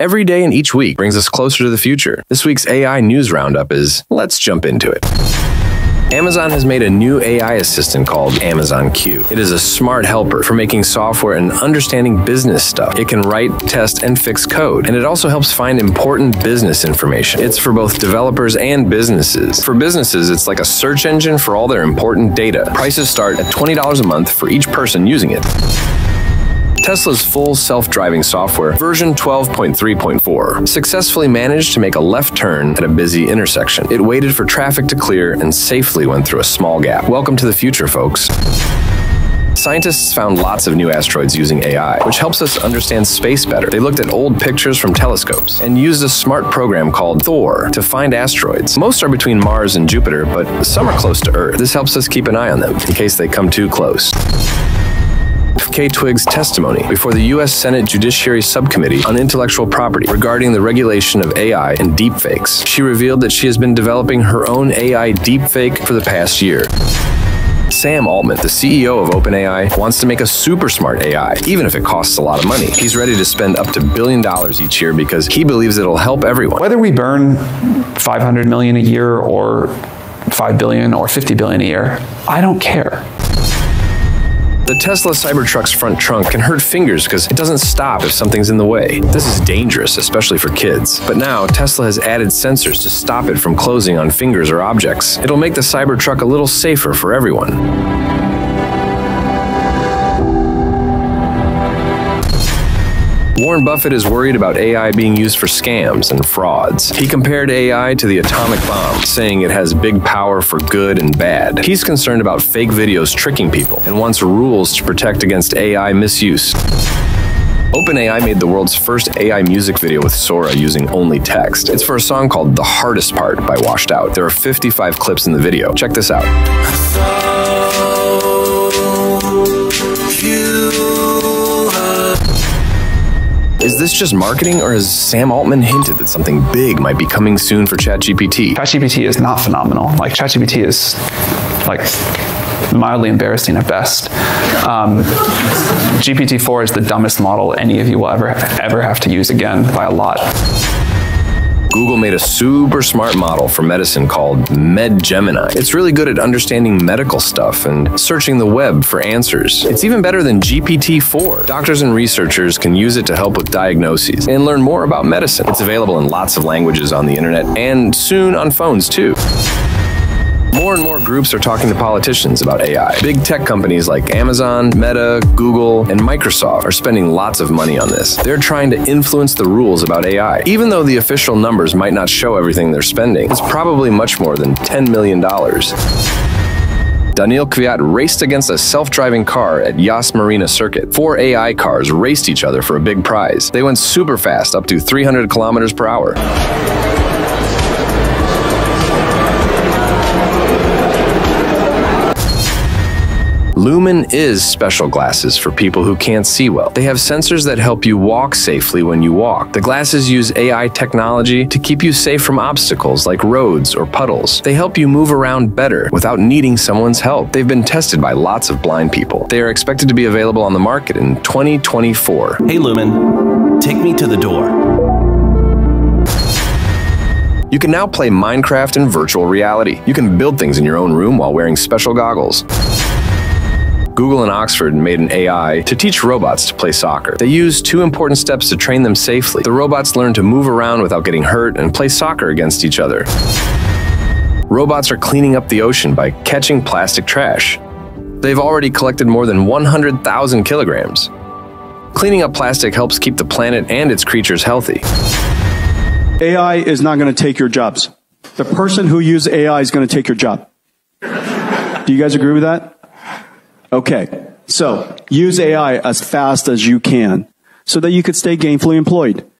Every day and each week brings us closer to the future. This week's AI News Roundup is let's jump into it. Amazon has made a new AI assistant called Amazon Q. It is a smart helper for making software and understanding business stuff. It can write, test, and fix code, and it also helps find important business information. It's for both developers and businesses. For businesses, it's like a search engine for all their important data. Prices start at $20 a month for each person using it. Tesla's full self driving software, version 12.3.4, successfully managed to make a left turn at a busy intersection. It waited for traffic to clear and safely went through a small gap. Welcome to the future, folks. Scientists found lots of new asteroids using AI, which helps us understand space better. They looked at old pictures from telescopes and used a smart program called Thor to find asteroids. Most are between Mars and Jupiter, but some are close to Earth. This helps us keep an eye on them in case they come too close. K. Twiggs' testimony before the U.S. Senate Judiciary Subcommittee on Intellectual Property regarding the regulation of AI and deepfakes. She revealed that she has been developing her own AI deepfake for the past year. Sam Altman, the CEO of OpenAI, wants to make a super smart AI, even if it costs a lot of money. He's ready to spend up to billion dollars each year because he believes it'll help everyone. Whether we burn 500 million a year or 5 billion or 50 billion a year, I don't care. The Tesla Cybertruck's front trunk can hurt fingers because it doesn't stop if something's in the way. This is dangerous, especially for kids. But now, Tesla has added sensors to stop it from closing on fingers or objects. It'll make the Cybertruck a little safer for everyone. Warren Buffett is worried about AI being used for scams and frauds. He compared AI to the atomic bomb, saying it has big power for good and bad. He's concerned about fake videos tricking people and wants rules to protect against AI misuse. OpenAI made the world's first AI music video with Sora using only text. It's for a song called The Hardest Part by Washed Out. There are 55 clips in the video. Check this out. Is this just marketing, or has Sam Altman hinted that something big might be coming soon for ChatGPT? ChatGPT is not phenomenal. Like ChatGPT is like mildly embarrassing at best. Um, GPT-4 is the dumbest model any of you will ever ever have to use again by a lot. Google made a super smart model for medicine called MedGemini. It's really good at understanding medical stuff and searching the web for answers. It's even better than GPT-4. Doctors and researchers can use it to help with diagnoses and learn more about medicine. It's available in lots of languages on the internet and soon on phones too. More and more groups are talking to politicians about AI. Big tech companies like Amazon, Meta, Google, and Microsoft are spending lots of money on this. They're trying to influence the rules about AI. Even though the official numbers might not show everything they're spending, it's probably much more than $10 million. Daniil Kvyat raced against a self-driving car at Yas Marina Circuit. Four AI cars raced each other for a big prize. They went super fast, up to 300 kilometers per hour. Lumen is special glasses for people who can't see well. They have sensors that help you walk safely when you walk. The glasses use AI technology to keep you safe from obstacles like roads or puddles. They help you move around better without needing someone's help. They've been tested by lots of blind people. They are expected to be available on the market in 2024. Hey Lumen, take me to the door. You can now play Minecraft in virtual reality. You can build things in your own room while wearing special goggles. Google and Oxford made an AI to teach robots to play soccer. They used two important steps to train them safely. The robots learn to move around without getting hurt and play soccer against each other. Robots are cleaning up the ocean by catching plastic trash. They've already collected more than 100,000 kilograms. Cleaning up plastic helps keep the planet and its creatures healthy. AI is not going to take your jobs. The person who uses AI is going to take your job. Do you guys agree with that? Okay. So use AI as fast as you can so that you could stay gainfully employed.